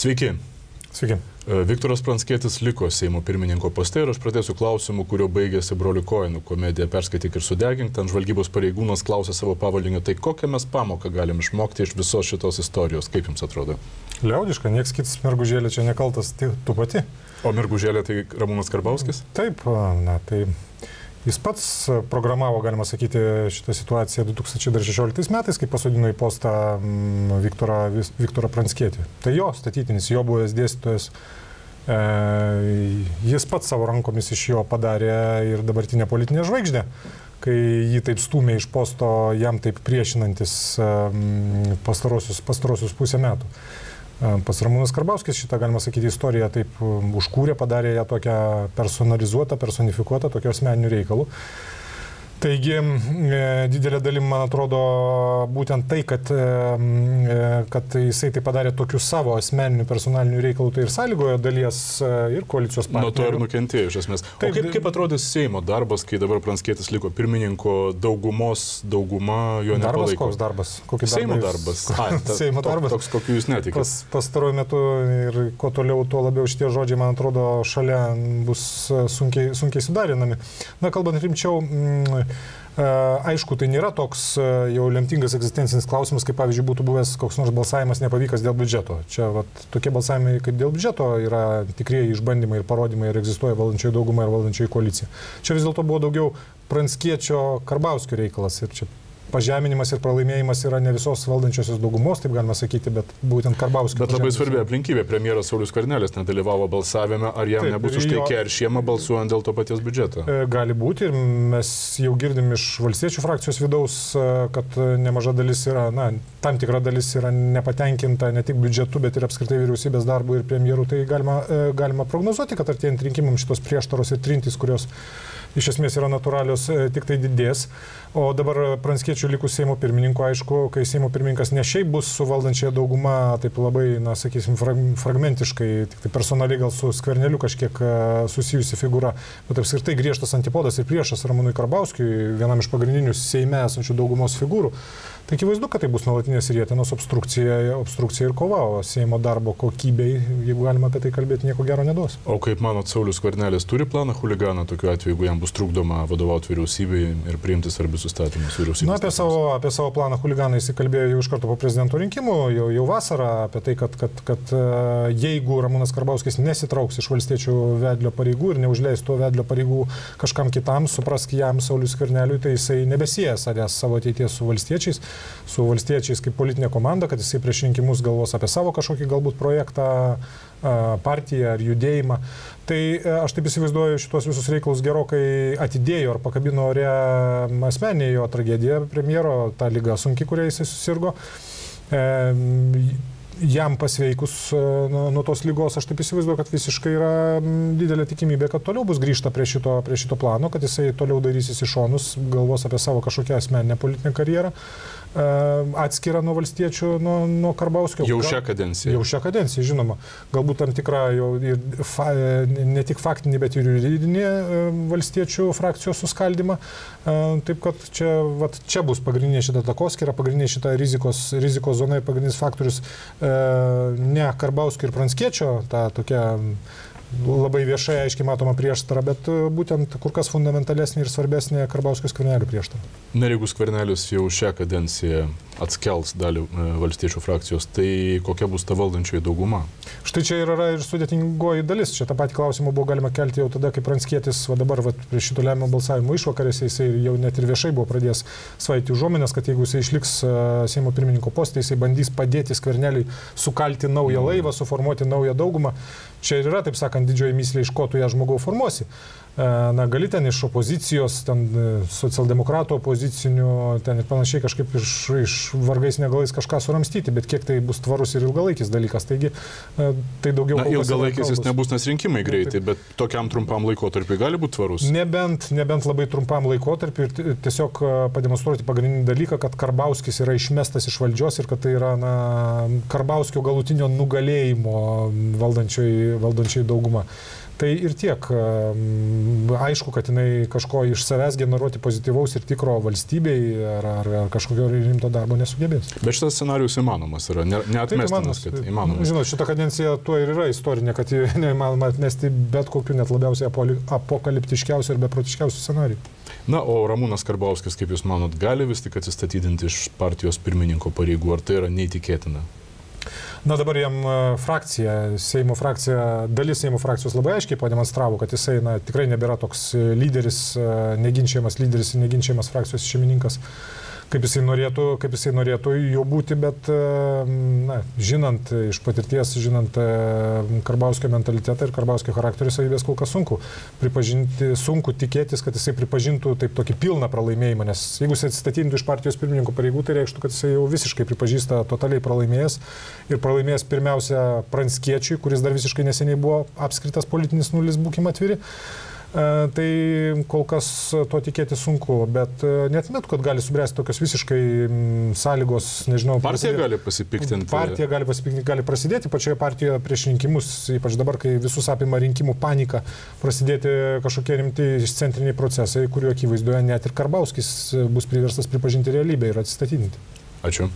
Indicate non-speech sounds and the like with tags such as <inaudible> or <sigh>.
Sveiki. Sveiki. E, Viktoras Pranskėtis liko Seimo pirmininko poste ir aš pradėsiu klausimu, kurio baigėsi brolių koinų komedija Perskaityk ir sudegink. Ten žvalgybos pareigūnas klausė savo pavaldinio, tai kokią mes pamoką galim išmokti iš visos šitos istorijos, kaip jums atrodo? Liaudiška, nieks kitas mergužėlė čia nekaltas, tai tu pati. O mergužėlė tai Ramūnas Karbauskis? Taip, na tai jis pats programavo, galima sakyti, šitą situaciją 2016 metais, kai pasodino į postą mm, Viktorą, Viktorą Pranskėtį. Tai jo statytinis, jo buvęs dėstytojas. E, jis pats savo rankomis iš jo padarė ir dabartinę politinę žvaigždę, kai jį taip stumė iš posto, jam taip priešinantis e, pastarosius, pastarosius pusę metų. Pas Ramūnas Karbauskis šitą, galima sakyti, istoriją taip užkūrė, padarė ją tokią personalizuotą, personifikuotą, tokio asmeninių reikalų. Taigi, e, didelė dalim, man atrodo, būtent tai, kad, e, e, kad jisai tai padarė tokių savo asmeninių, personalinių reikalų, tai ir sąlygojo dalies ir koalicijos partijų. Nuo to ir nukentėjo, iš esmės. Taip, o kaip, kaip atrodys Seimo darbas, kai dabar Pranskėtis liko pirmininko daugumos, dauguma jo darbas, nepalaiko? Koks darbas? Kokį Seimo darbas? <laughs> A, ta, Seimo darbas. Toks, kokiu jūs netikite. Pas, pastaruoju metu ir kuo toliau, tuo labiau šitie žodžiai, man atrodo, šalia bus sunkiai, sunkiai sudarinami. Na, kalbant rimčiau, Aišku, tai nėra toks jau lemtingas egzistencinis klausimas, kaip pavyzdžiui būtų buvęs koks nors balsavimas nepavykas dėl biudžeto. Čia vat, tokie balsavimai kaip dėl biudžeto yra tikrieji išbandymai ir parodymai, ar egzistuoja valdančioji dauguma ir valdančioji koalicija. Čia vis dėlto buvo daugiau Pranskiečio Karbauskio reikalas ir čia pažeminimas ir pralaimėjimas yra ne visos valdančiosios daugumos, taip galima sakyti, bet būtent Karbauskio. Bet labai svarbi aplinkybė, premjeras Saulis Karnelis nedalyvavo balsavime, ar jam taip, nebus už tai keršėma balsuojant dėl to paties biudžeto? E, gali būti ir mes jau girdim iš valstiečių frakcijos vidaus, e, kad nemaža dalis yra, na, tam tikra dalis yra nepatenkinta ne tik biudžetu, bet ir apskritai vyriausybės darbu ir premjeru. Tai galima, e, galima prognozuoti, kad artėjant rinkimams šitos prieštaros ir trintys, kurios iš esmės yra natūralios, tik tai didės. O dabar Pranskiečių likus Seimo pirmininko, aišku, kai Seimo pirmininkas ne šiaip bus su valdančiaja dauguma, taip labai, na, sakysim, fragmentiškai, tik tai personaliai gal su skverneliu kažkiek e, susijusi figūra, bet apskritai griežtas antipodas ir priešas Ramūnui Karbauskiui, vienam iš pagrindinių Seime esančių daugumos figūrų. Tai akivaizdu, kad tai bus nuolatinės rėtinos obstrukcija, obstrukcija ir kova, o Seimo darbo kokybei, jeigu galima apie tai kalbėti, nieko gero neduos. O kaip manot, Saulis Kvarnelis turi planą huliganą tokiu atveju, jeigu jam bus trukdoma vadovauti vyriausybei ir priimti svarbius įstatymus vyriausybės? Na, apie savo, apie savo planą huliganą jis kalbėjo jau iš karto po prezidento rinkimų, jau, jau vasarą, apie tai, kad, kad, kad e, jeigu Ramūnas Karbauskis nesitrauks iš valstiečių vedlio pareigų ir neužleis to vedlio pareigų kažkam kitam, suprask jam Saulis Kvarneliui, tai jisai nebesieja savęs savo ateities su valstiečiais su valstiečiais kaip politinė komanda, kad jisai prieš rinkimus galvos apie savo kažkokį galbūt projektą, partiją ar judėjimą. Tai e, aš taip įsivaizduoju, šitos visus reikalus gerokai atidėjo ar pakabino ore asmenį jo tragediją premjero, tą lygą sunki, kuria jisai susirgo. E, jam pasveikus e, nuo, nuo tos lygos, aš taip įsivaizduoju, kad visiškai yra didelė tikimybė, kad toliau bus grįžta prie šito, prie šito plano, kad jisai toliau darysis į šonus, galvos apie savo kažkokią asmeninę politinę karjerą. E, atskira nuo valstiečių, nuo, nuo Karbauskio. Jau šią kadenciją. Jau šią kadenciją, žinoma. Galbūt tam tikra jau ir fa, ne tik faktinė, bet ir juridinė e, valstiečių frakcijos suskaldimą. E, taip kad čia, vat, čia bus pagrindinė šita takoskira, pagrindinė šita rizikos, rizikos zona ir pagrindinis faktorius ne Karbauskio ir Pranskiečio, ta tokia labai viešai aiškiai matoma prieštara, bet e, būtent kur kas fundamentalesnė ir svarbesnė Karbauskio skvernelių prieštara. Na ir jeigu skvernelius jau šią kadenciją atskels dalį e, valstiečių frakcijos, tai kokia bus ta valdančioji dauguma? Štai čia yra ir sudėtingoji dalis. Čia tą patį klausimą buvo galima kelti jau tada, kai Pranskėtis, va dabar va, prie šito lemio balsavimo išvakarėse jisai jau net ir viešai buvo pradėjęs svaiti užuominas, kad jeigu jisai išliks uh, Seimo pirmininko postą, jisai bandys padėti skverneliui sukalti naują laivą, suformuoti naują daugumą. Čia ir yra, taip sakant, didžioji myslė, iš ko tu ją žmogau formuosi. E, na, gali ten iš opozicijos, ten e, socialdemokratų opozicinių, ten ir panašiai kažkaip iš, iš vargais negalais kažką suramstyti, bet kiek tai bus tvarus ir ilgalaikis dalykas. Taigi e, tai daugiau... Na, ilgalaikis jis nebus, nes rinkimai greitai, bet tokiam trumpam laikotarpiu gali būti tvarus. Nebent, nebent labai trumpam laikotarpiu ir tiesiog pademonstruoti pagrindinį dalyką, kad Karbauskis yra išmestas iš valdžios ir kad tai yra na, Karbauskio galutinio nugalėjimo valdančiai, valdančiai dauguma. Tai ir tiek. Aišku, kad jinai kažko iš savęs generuoti pozityvaus ir tikro valstybei ar, ar, ar kažkokio rimto darbo nesugebės. Bet šitas scenarius įmanomas yra, ne, neatmestinas, kad įmanomas. Žinot, šita kadencija tuo ir yra istorinė, kad <laughs> neįmanoma atmesti bet kokių net labiausiai apokaliptiškiausių ir beprotiškiausių scenarijų. Na, o Ramūnas Karbauskis, kaip Jūs manot, gali vis tik atsistatydinti iš partijos pirmininko pareigų, ar tai yra neįtikėtina? Na dabar jam e, frakcija, Seimo frakcija, dalis Seimo frakcijos labai aiškiai pademonstravo, kad jisai na, tikrai nebėra toks lyderis, e, neginčiamas lyderis neginčiamas frakcijos šeimininkas kaip jisai norėtų, kaip jisai norėtų jo būti, bet na, žinant iš patirties, žinant Karbauskio mentalitetą ir Karbauskio charakterio savybės, kol kas sunku pripažinti, sunku tikėtis, kad jisai pripažintų taip tokį pilną pralaimėjimą, nes jeigu jisai atsistatydintų iš partijos pirmininko pareigų, tai reikštų, kad jisai jau visiškai pripažįsta totaliai pralaimėjęs ir pralaimėjęs pirmiausia Pranskiečiui, kuris dar visiškai neseniai buvo apskritas politinis nulis, būkime atviri. E, tai kol kas to tikėti sunku, bet e, net metu, kad gali subręsti tokios visiškai sąlygos, nežinau. Partija prasidėti. gali pasipiktinti. Partija gali pasipiktinti, gali prasidėti pačioje partijoje prieš rinkimus, ypač dabar, kai visus apima rinkimų panika, prasidėti kažkokie rimti centriniai procesai, kuriuo akivaizdoje net ir Karbauskis bus priverstas pripažinti realybę ir atsistatydinti. Ačiū.